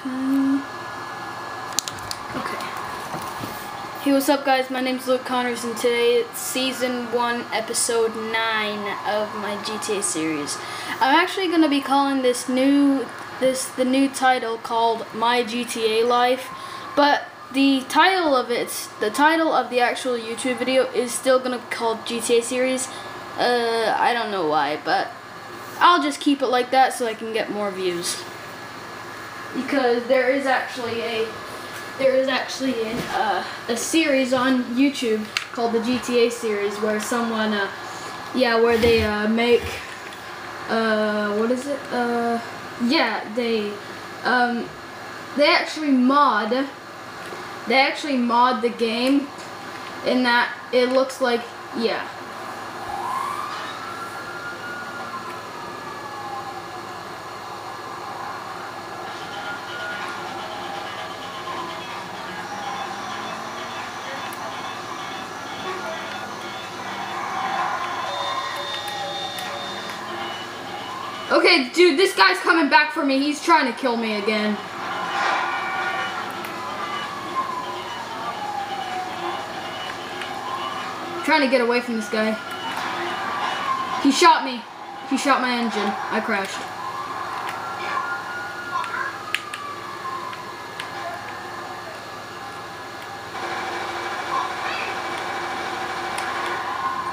Okay. Okay. Hey, what's up, guys? My name's Luke Connors, and today it's season one, episode nine of my GTA series. I'm actually gonna be calling this new this the new title called My GTA Life, but the title of it, the title of the actual YouTube video is still gonna be called GTA series. Uh, I don't know why, but I'll just keep it like that so I can get more views because there is actually a there is actually a, uh, a series on YouTube called the GTA series where someone uh, yeah where they uh, make uh, what is it? Uh, yeah they um, they actually mod they actually mod the game in that it looks like yeah Okay, dude, this guy's coming back for me. He's trying to kill me again. trying to get away from this guy. He shot me. He shot my engine. I crashed.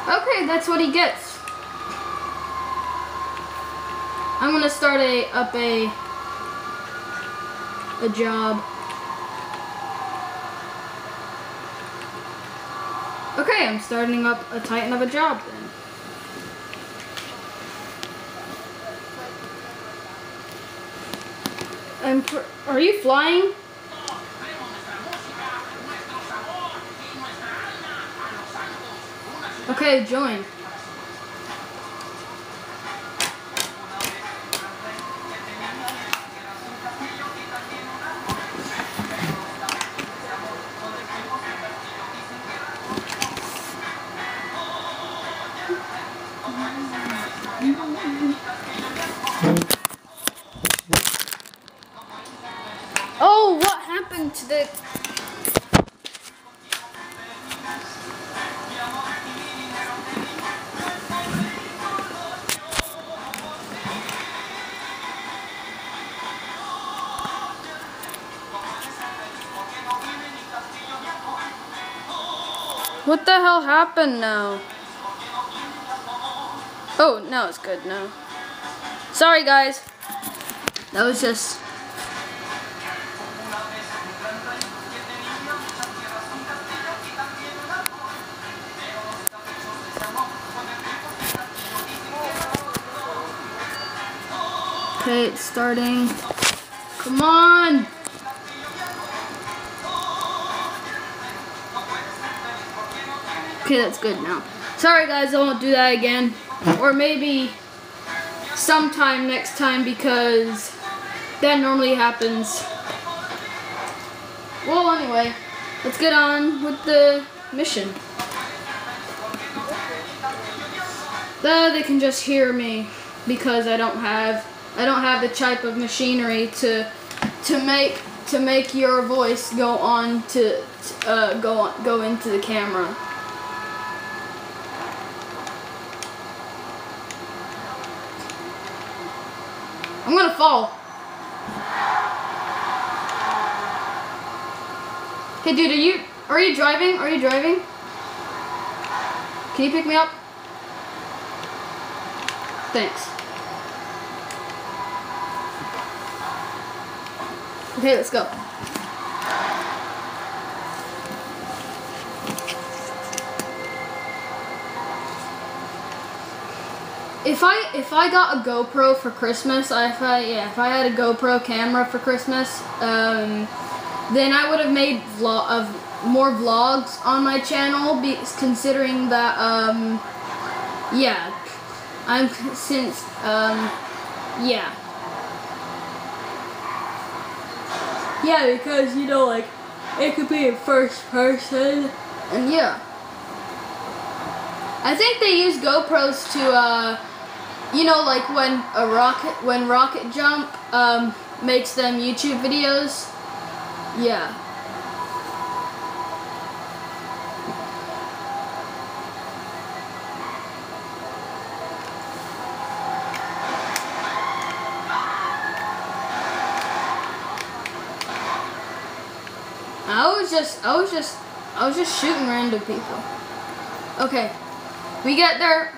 Okay, that's what he gets. I'm gonna start a up a a job. Okay, I'm starting up a titan of a job then. I'm are you flying? Okay, join. Oh, what happened to the... What the hell happened now? Oh, no, it's good now. Sorry, guys. That was just... Okay, it's starting. Come on! Okay, that's good now. Sorry guys, I won't do that again. Or maybe sometime next time because that normally happens. Well, anyway, let's get on with the mission. Uh, they can just hear me because I don't have I don't have the type of machinery to to make to make your voice go on to uh, go on, go into the camera. I'm gonna fall. Hey dude, are you are you driving? Are you driving? Can you pick me up? Thanks. Okay, let's go. If I if I got a GoPro for Christmas, if I yeah, if I had a GoPro camera for Christmas, um, then I would have made vlog of more vlogs on my channel. Be, considering that um, yeah, I'm since um, yeah. Yeah, because you know, like it could be in first person, and yeah. I think they use GoPros to, uh, you know, like when a rocket, when rocket jump, um, makes them YouTube videos. Yeah. I was just, I was just, I was just shooting random people. Okay, we get there.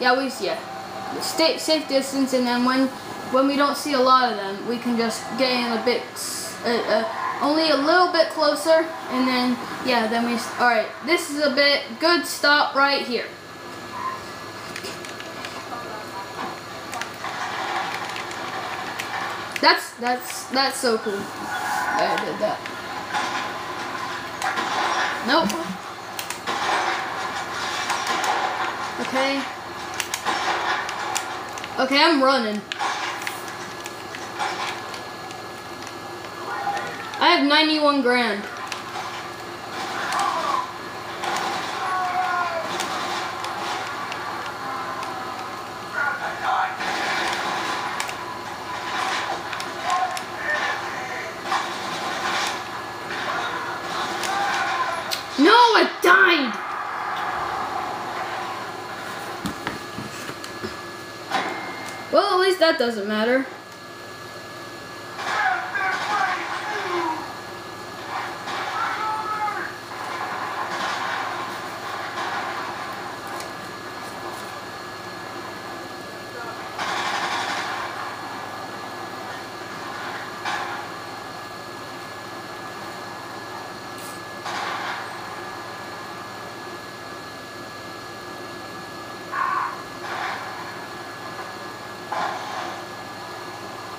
Yeah, we see yeah, stay safe distance, and then when when we don't see a lot of them, we can just get in a bit, uh, uh, only a little bit closer, and then yeah, then we. All right, this is a bit good. Stop right here. That's that's that's so cool. I did that. Nope. Okay. Okay, I'm running. I have 91 grand. No, I died! Well, at least that doesn't matter.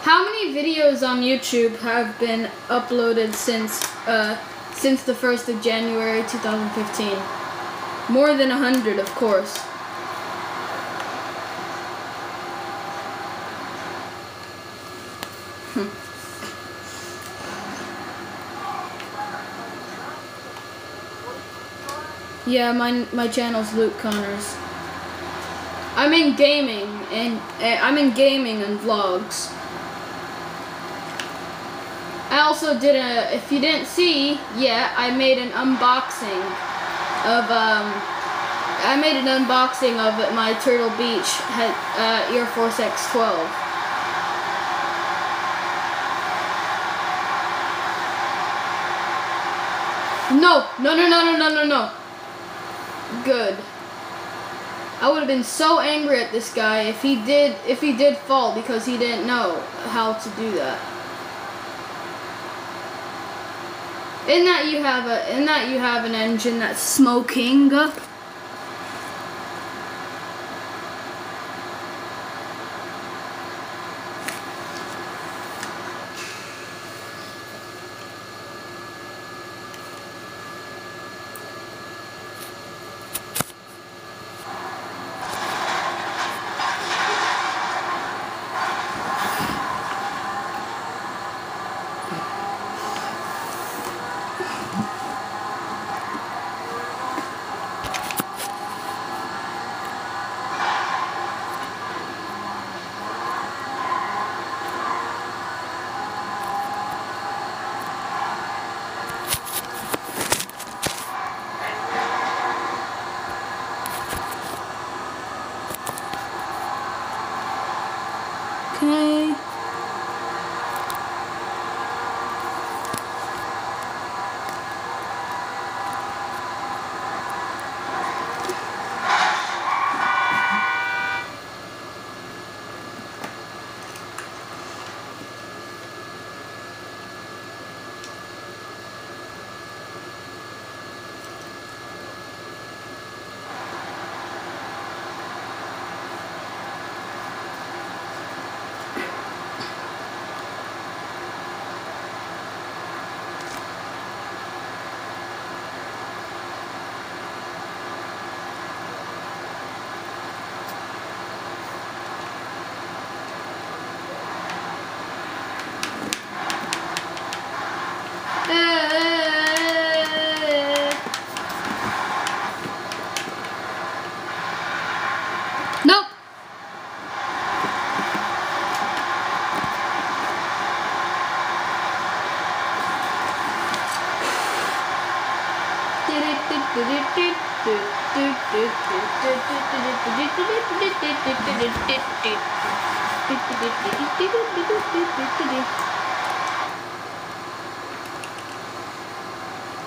How many videos on YouTube have been uploaded since uh, since the 1st of January 2015? More than a hundred, of course. Hmm. Yeah, my my channel's Luke Connors. I'm in gaming and uh, I'm in gaming and vlogs. Also did a, if you didn't see yet, I made an unboxing of, um, I made an unboxing of my Turtle Beach uh, Ear Force X12. No, no, no, no, no, no, no, no. Good. I would have been so angry at this guy if he did, if he did fall because he didn't know how to do that. In that you have a in that you have an engine that's smoking.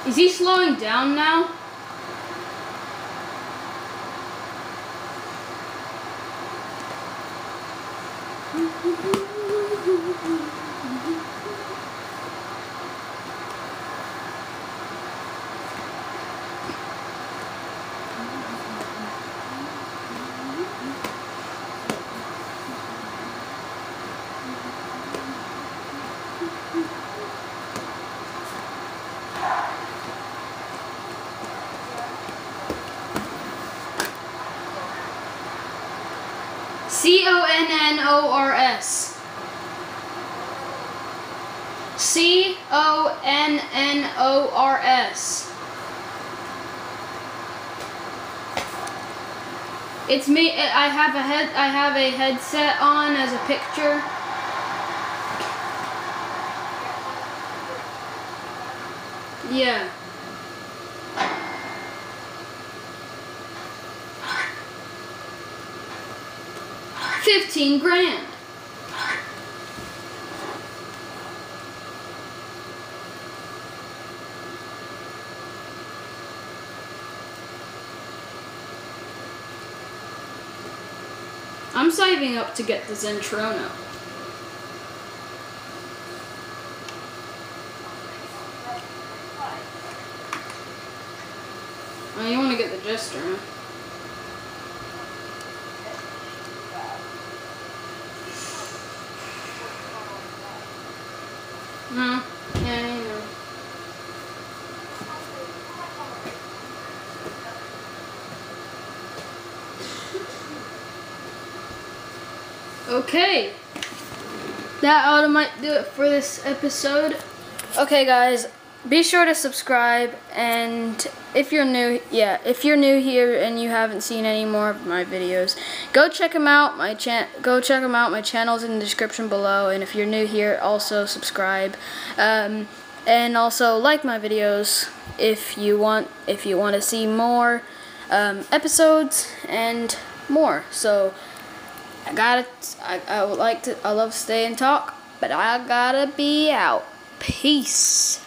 Is he slowing down now? N N O R S. C O N N O R S. It's me. I have a head. I have a headset on as a picture. Yeah. Fifteen grand. I'm saving up to get the Zentorno. Oh, you want to get the Jester, Yeah, you know. Okay. That ought to might do it for this episode. Okay, guys, be sure to subscribe and if you're new, yeah, if you're new here and you haven't seen any more of my videos, go check them out. My chan go check them out. My channel's in the description below and if you're new here, also subscribe. Um, and also like my videos if you want if you want to see more um, episodes and more. So I gotta, I, I would like to, I love to stay and talk, but I gotta be out. Peace.